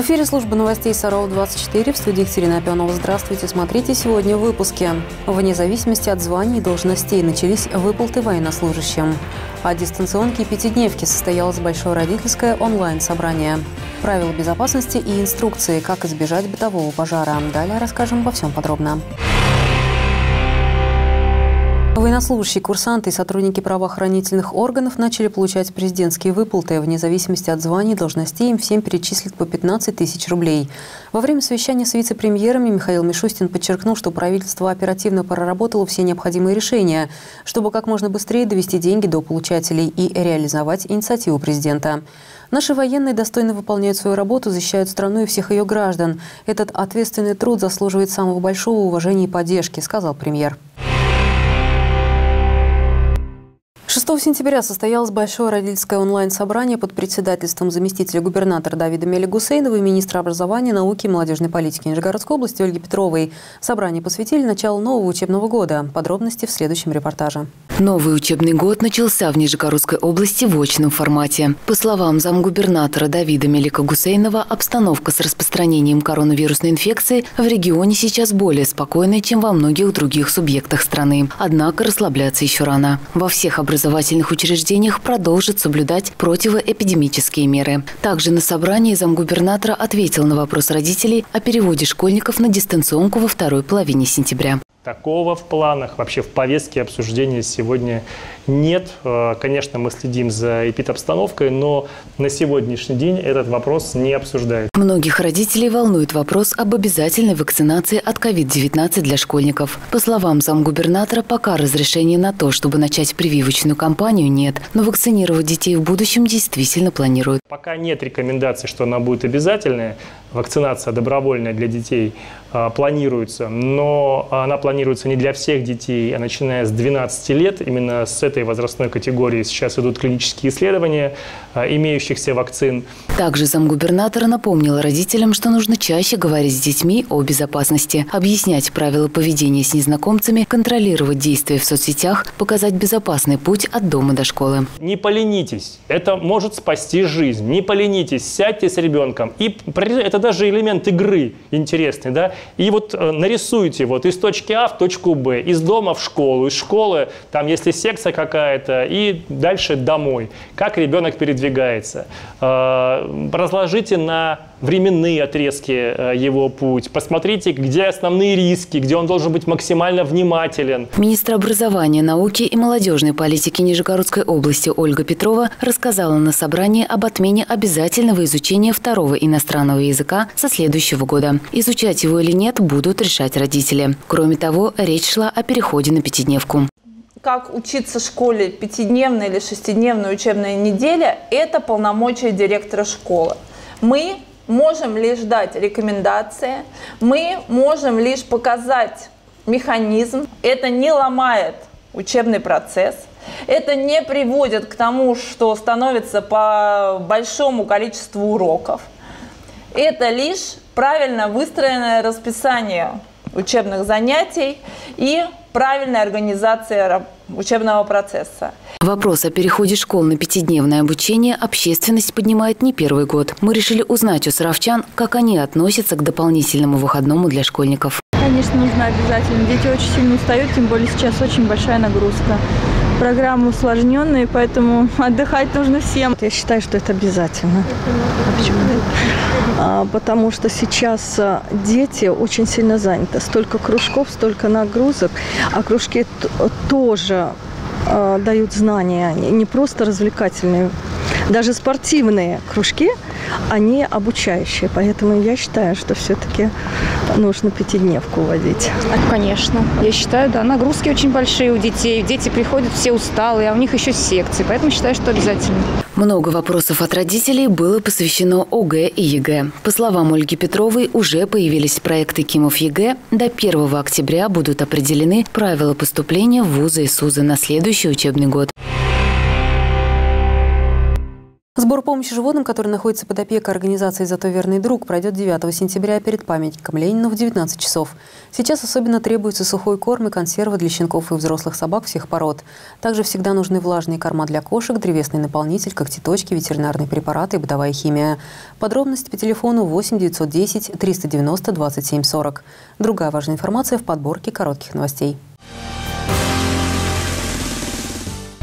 В эфире служба новостей Сарова-24. В студии Екатерина Опенова. Здравствуйте. Смотрите сегодня в выпуске. Вне зависимости от званий и должностей начались выплаты военнослужащим. О дистанционке пятидневки состоялось большое родительское онлайн-собрание. Правила безопасности и инструкции, как избежать бытового пожара. Далее расскажем обо всем подробно. Военнослужащие, курсанты и сотрудники правоохранительных органов начали получать президентские выплаты. Вне зависимости от званий и должностей им всем перечислят по 15 тысяч рублей. Во время совещания с вице-премьерами Михаил Мишустин подчеркнул, что правительство оперативно проработало все необходимые решения, чтобы как можно быстрее довести деньги до получателей и реализовать инициативу президента. Наши военные достойно выполняют свою работу, защищают страну и всех ее граждан. Этот ответственный труд заслуживает самого большого уважения и поддержки, сказал премьер. 6 сентября состоялось большое родительское онлайн-собрание под председательством заместителя губернатора Давида Мели Гусейнова и министра образования, науки и молодежной политики Нижегородской области Ольги Петровой. Собрание посвятили началу нового учебного года. Подробности в следующем репортаже. Новый учебный год начался в Нижегородской области в очном формате. По словам замгубернатора Давида Мелика Гусейнова, обстановка с распространением коронавирусной инфекции в регионе сейчас более спокойная, чем во многих других субъектах страны. Однако расслабляться еще рано. Во всех образованиях образовательных учреждениях продолжат соблюдать противоэпидемические меры. Также на собрании замгубернатора ответил на вопрос родителей о переводе школьников на дистанционку во второй половине сентября. Такого в планах, вообще в повестке обсуждения сегодня нет. Э, конечно, мы следим за эпидобстановкой, но на сегодняшний день этот вопрос не обсуждается. Многих родителей волнует вопрос об обязательной вакцинации от COVID-19 для школьников. По словам замгубернатора, пока разрешения на то, чтобы начать прививочную кампанию, нет. Но вакцинировать детей в будущем действительно планируют. Пока нет рекомендаций, что она будет обязательная, вакцинация добровольная для детей а, планируется, но она планируется не для всех детей, а начиная с 12 лет, именно с этой возрастной категории сейчас идут клинические исследования а, имеющихся вакцин. Также замгубернатора напомнил родителям, что нужно чаще говорить с детьми о безопасности, объяснять правила поведения с незнакомцами, контролировать действия в соцсетях, показать безопасный путь от дома до школы. Не поленитесь, это может спасти жизнь. Не поленитесь, сядьте с ребенком. И это даже элемент игры интересный, да, и вот э, нарисуйте вот из точки А в точку Б, из дома в школу, из школы, там если секция какая-то, и дальше домой. Как ребенок передвигается. Разложите на временные отрезки э, его путь. Посмотрите, где основные риски, где он должен быть максимально внимателен. Министр образования, науки и молодежной политики Нижегородской области Ольга Петрова рассказала на собрании об отмене обязательного изучения второго иностранного языка со следующего года. Изучать его или нет будут решать родители. Кроме того, речь шла о переходе на пятидневку как учиться в школе пятидневная или шестидневная учебная неделя, это полномочия директора школы. Мы можем лишь дать рекомендации, мы можем лишь показать механизм. Это не ломает учебный процесс, это не приводит к тому, что становится по большому количеству уроков. Это лишь правильно выстроенное расписание учебных занятий и правильная организация учебного процесса. Вопрос о переходе школ на пятидневное обучение общественность поднимает не первый год. Мы решили узнать у саровчан, как они относятся к дополнительному выходному для школьников. Конечно, нужно обязательно. Дети очень сильно устают, тем более сейчас очень большая нагрузка. Программа усложненная, поэтому отдыхать нужно всем. Я считаю, что это обязательно. А почему? А, потому что сейчас а, дети очень сильно заняты. Столько кружков, столько нагрузок, а кружки тоже а, дают знания, не просто развлекательные. Даже спортивные кружки, они обучающие. Поэтому я считаю, что все-таки нужно пятидневку вводить. Конечно. Я считаю, да, нагрузки очень большие у детей. Дети приходят все усталые, а у них еще секции. Поэтому считаю, что обязательно. Много вопросов от родителей было посвящено ОГЭ и ЕГЭ. По словам Ольги Петровой, уже появились проекты КИМов ЕГЭ. До 1 октября будут определены правила поступления в вузы и СУЗы на следующий учебный год. Сбор помощи животным, который находится под опекой организации «Зато верный друг», пройдет 9 сентября перед памятником Ленина в 19 часов. Сейчас особенно требуется сухой корм и консервы для щенков и взрослых собак всех пород. Также всегда нужны влажные корма для кошек, древесный наполнитель, когтеточки, ветеринарные препараты и бытовая химия. Подробности по телефону 8 910 390 27 40. Другая важная информация в подборке коротких новостей.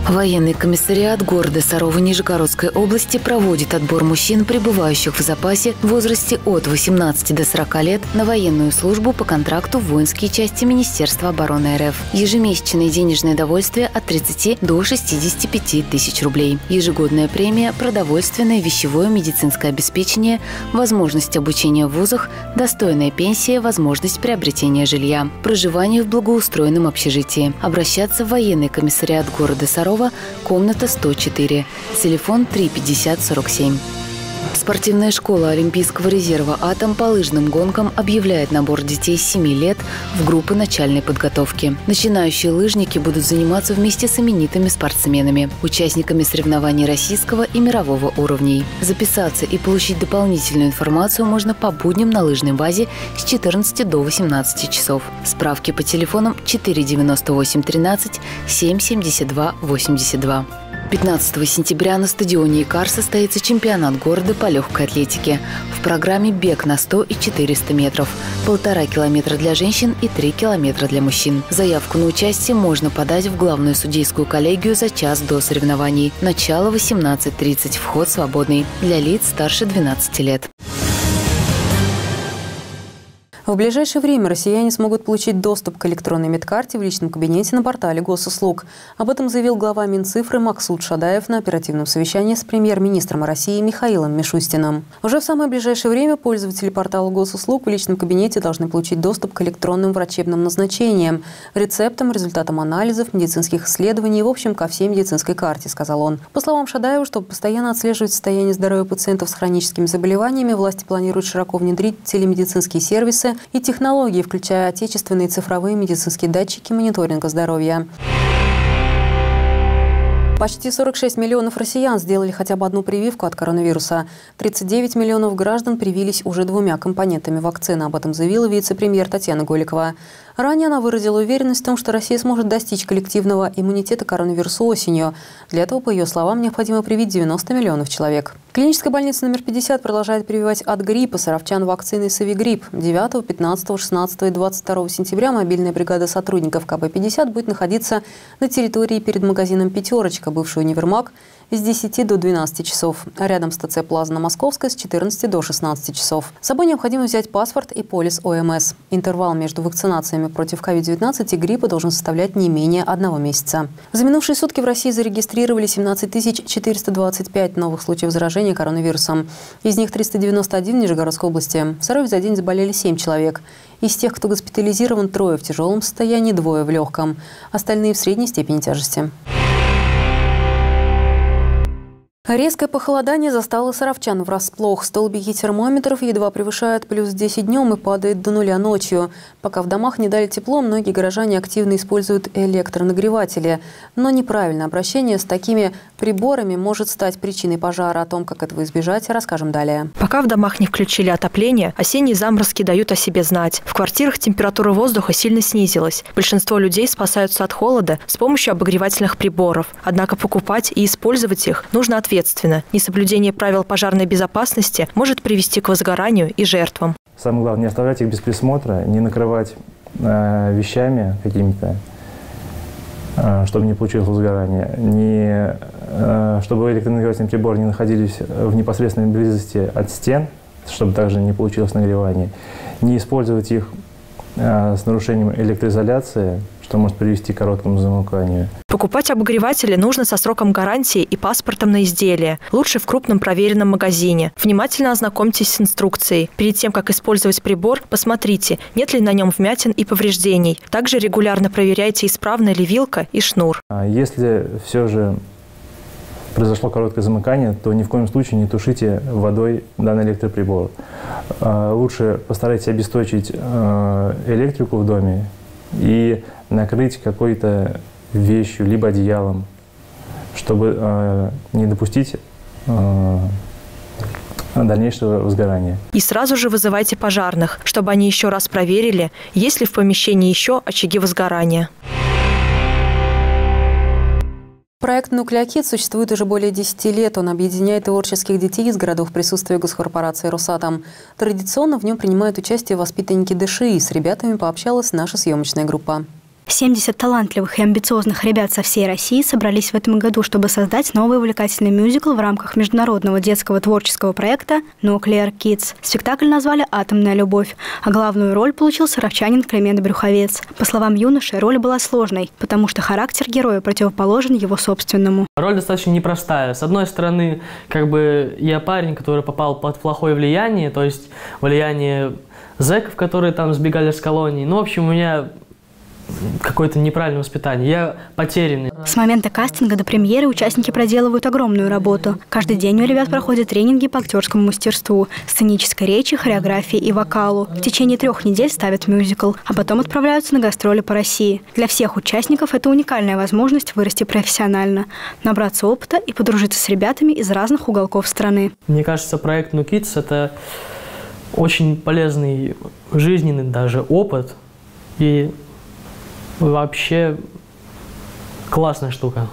Военный комиссариат города Сарова Нижегородской области проводит отбор мужчин, пребывающих в запасе в возрасте от 18 до 40 лет на военную службу по контракту в воинские части Министерства обороны РФ. Ежемесячное денежное довольствие от 30 до 65 тысяч рублей. Ежегодная премия, продовольственное, вещевое, медицинское обеспечение, возможность обучения в вузах, достойная пенсия, возможность приобретения жилья, проживание в благоустроенном общежитии. Обращаться в военный комиссариат города Сарова Комната 104, телефон 35047. Спортивная школа Олимпийского резерва «Атом» по лыжным гонкам объявляет набор детей с 7 лет в группы начальной подготовки. Начинающие лыжники будут заниматься вместе с именитыми спортсменами, участниками соревнований российского и мирового уровней. Записаться и получить дополнительную информацию можно по будням на лыжной базе с 14 до 18 часов. Справки по телефонам 498 13 772 82. 15 сентября на стадионе «Икар» состоится чемпионат города по легкой атлетике. В программе бег на 100 и 400 метров, полтора километра для женщин и 3 километра для мужчин. Заявку на участие можно подать в главную судейскую коллегию за час до соревнований. Начало 18.30, вход свободный. Для лиц старше 12 лет. В ближайшее время россияне смогут получить доступ к электронной медкарте в личном кабинете на портале госуслуг. Об этом заявил глава Минцифры Максут Шадаев на оперативном совещании с премьер-министром России Михаилом Мишустиным. Уже в самое ближайшее время пользователи портала госуслуг в личном кабинете должны получить доступ к электронным врачебным назначениям, рецептам, результатам анализов, медицинских исследований и, в общем, ко всей медицинской карте, сказал он. По словам Шадаева, чтобы постоянно отслеживать состояние здоровья пациентов с хроническими заболеваниями, власти планируют широко внедрить телемедицинские сервисы и технологии, включая отечественные цифровые медицинские датчики мониторинга здоровья. Почти 46 миллионов россиян сделали хотя бы одну прививку от коронавируса. 39 миллионов граждан привились уже двумя компонентами вакцины. Об этом заявила вице-премьер Татьяна Голикова. Ранее она выразила уверенность в том, что Россия сможет достичь коллективного иммунитета коронавирусу осенью. Для этого, по ее словам, необходимо привить 90 миллионов человек. Клиническая больница номер 50 продолжает прививать от гриппа саровчан вакциной «Савигрипп». 9, 15, 16 и 22 сентября мобильная бригада сотрудников КБ-50 будет находиться на территории перед магазином «Пятерочка», бывший универмаг, с 10 до 12 часов, рядом с ТЦ Плаза на Московской с 14 до 16 часов. С собой необходимо взять паспорт и полис ОМС. Интервал между вакцинациями против COVID-19 и гриппа должен составлять не менее одного месяца. За минувшие сутки в России зарегистрировали 17 425 новых случаев заражения коронавирусом. Из них 391 в Нижегородской области. В Сарове за день заболели 7 человек. Из тех, кто госпитализирован, трое в тяжелом состоянии, двое в легком. Остальные в средней степени тяжести. Резкое похолодание застало саровчан врасплох. Столбики термометров едва превышают плюс 10 днем и падает до нуля ночью. Пока в домах не дали тепло, многие горожане активно используют электронагреватели. Но неправильное обращение с такими приборами может стать причиной пожара. О том, как этого избежать, расскажем далее. Пока в домах не включили отопление, осенние заморозки дают о себе знать. В квартирах температура воздуха сильно снизилась. Большинство людей спасаются от холода с помощью обогревательных приборов. Однако покупать и использовать их нужно ответственно ответственно. Несоблюдение правил пожарной безопасности может привести к возгоранию и жертвам. Самое главное, не оставлять их без присмотра, не накрывать э, вещами какими-то, э, чтобы не получилось возгорание, не, э, чтобы электронагревательные приборы не находились в непосредственной близости от стен, чтобы также не получилось нагревание, не использовать их э, с нарушением электроизоляции, что может привести к короткому замыканию. Покупать обогреватели нужно со сроком гарантии и паспортом на изделие. Лучше в крупном проверенном магазине. Внимательно ознакомьтесь с инструкцией. Перед тем, как использовать прибор, посмотрите, нет ли на нем вмятин и повреждений. Также регулярно проверяйте, исправна ли вилка и шнур. А если все же произошло короткое замыкание, то ни в коем случае не тушите водой данный электроприбор. А, лучше постарайтесь обесточить а, электрику в доме и накрыть какой-то вещью, либо одеялом, чтобы э, не допустить э, дальнейшего возгорания. И сразу же вызывайте пожарных, чтобы они еще раз проверили, есть ли в помещении еще очаги возгорания. Проект «Нуклеокит» существует уже более 10 лет. Он объединяет творческих детей из городов присутствия госкорпорации «Росатом». Традиционно в нем принимают участие воспитанники ДШИ. С ребятами пообщалась наша съемочная группа. 70 талантливых и амбициозных ребят со всей России собрались в этом году, чтобы создать новый увлекательный мюзикл в рамках международного детского творческого проекта «Nuclear Kids». Спектакль назвали «Атомная любовь», а главную роль получил саровчанин Климент Брюховец. По словам юноши, роль была сложной, потому что характер героя противоположен его собственному. Роль достаточно непростая. С одной стороны, как бы я парень, который попал под плохое влияние, то есть влияние зэков, которые там сбегали с колонии. Ну, в общем, у меня какое-то неправильное воспитание. Я потерянный. С момента кастинга до премьеры участники проделывают огромную работу. Каждый день у ребят проходят тренинги по актерскому мастерству, сценической речи, хореографии и вокалу. В течение трех недель ставят мюзикл, а потом отправляются на гастроли по России. Для всех участников это уникальная возможность вырасти профессионально, набраться опыта и подружиться с ребятами из разных уголков страны. Мне кажется, проект «Ну Kids» — это очень полезный жизненный даже опыт. И вообще классная штука.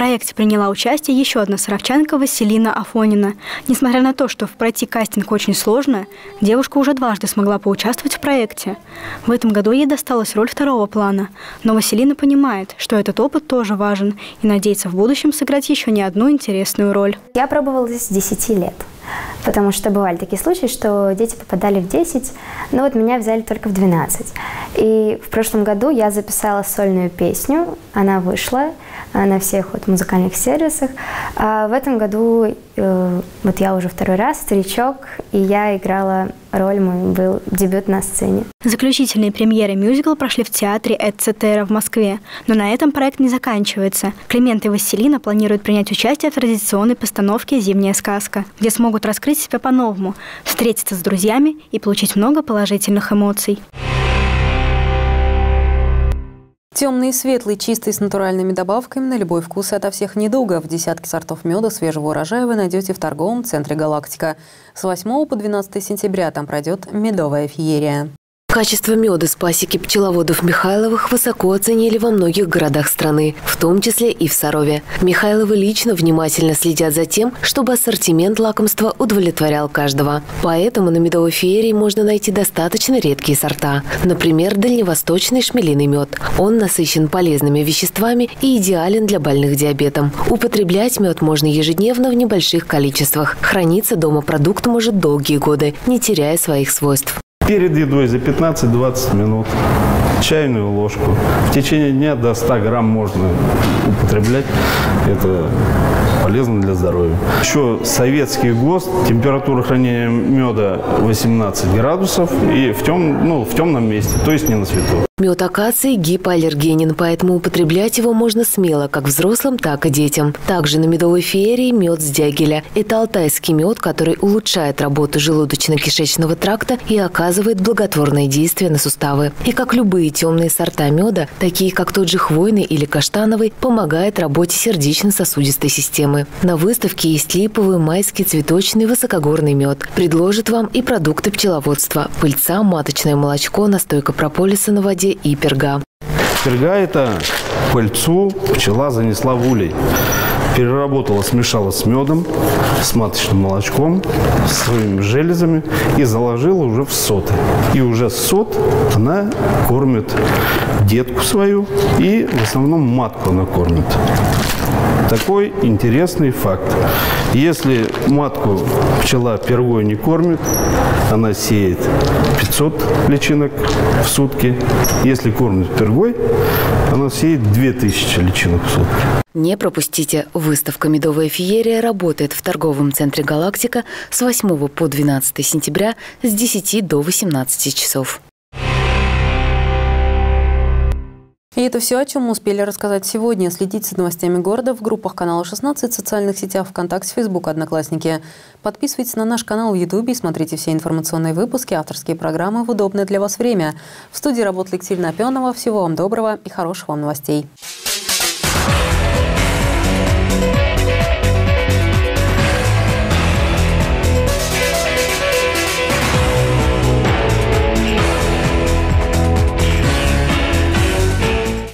Проекте приняла участие еще одна саровчанка Василина Афонина. Несмотря на то, что пройти кастинг очень сложно, девушка уже дважды смогла поучаствовать в проекте. В этом году ей досталась роль второго плана. Но Василина понимает, что этот опыт тоже важен и надеется в будущем сыграть еще не одну интересную роль. Я пробовала здесь с 10 лет. Потому что бывали такие случаи, что дети попадали в 10, но вот меня взяли только в 12. И в прошлом году я записала сольную песню, она вышла на всех вот музыкальных сервисах. А в этом году э, вот я уже второй раз старичок, и я играла роль, мой был дебют на сцене. Заключительные премьеры мюзикла прошли в театре Эдцетера в Москве. Но на этом проект не заканчивается. Климент и Василина планируют принять участие в традиционной постановке «Зимняя сказка», где смогут раскрыть себя по-новому, встретиться с друзьями и получить много положительных эмоций. Темный и светлый, чистый, с натуральными добавками на любой вкус и ото всех недугов. Десятки сортов меда свежего урожая вы найдете в торговом центре «Галактика». С 8 по 12 сентября там пройдет медовая феерия. Качество меда с пасеки пчеловодов Михайловых высоко оценили во многих городах страны, в том числе и в Сарове. Михайловы лично внимательно следят за тем, чтобы ассортимент лакомства удовлетворял каждого. Поэтому на медовой феерии можно найти достаточно редкие сорта. Например, дальневосточный шмелиный мед. Он насыщен полезными веществами и идеален для больных диабетом. Употреблять мед можно ежедневно в небольших количествах. Храниться дома продукт может долгие годы, не теряя своих свойств. Перед едой за 15-20 минут чайную ложку. В течение дня до 100 грамм можно употреблять. Это полезно для здоровья. Еще советский ГОСТ, температура хранения меда 18 градусов и в, тем, ну, в темном месте, то есть не на свету. Мед акации гипоаллергенен, поэтому употреблять его можно смело, как взрослым, так и детям. Также на медовой феерии мед с дягеля. Это алтайский мед, который улучшает работу желудочно-кишечного тракта и оказывает благотворное действие на суставы. И как любые темные сорта меда, такие как тот же хвойный или каштановый, помогает работе сердечно-сосудистой системы. На выставке есть липовый, майский, цветочный, высокогорный мед. Предложит вам и продукты пчеловодства. Пыльца, маточное молочко, настойка прополиса на воде и перга. Перга – это пыльцу пчела занесла в улей. Переработала, смешала с медом, с маточным молочком, с своими железами и заложила уже в соты. И уже сот она кормит детку свою и в основном матку она кормит. Такой интересный факт. Если матку пчела пергой не кормит, она сеет 500 личинок в сутки. Если кормит пергой, она сеет 2000 личинок в сутки. Не пропустите. Выставка «Медовая феерия» работает в торговом центре «Галактика» с 8 по 12 сентября с 10 до 18 часов. И это все, о чем мы успели рассказать сегодня. Следите за новостями города в группах канала 16, в социальных сетях ВКонтакте, Фейсбук, Одноклассники. Подписывайтесь на наш канал в Ютубе и смотрите все информационные выпуски, авторские программы в удобное для вас время. В студии работала Екатерина Опенова. Всего вам доброго и хороших вам новостей.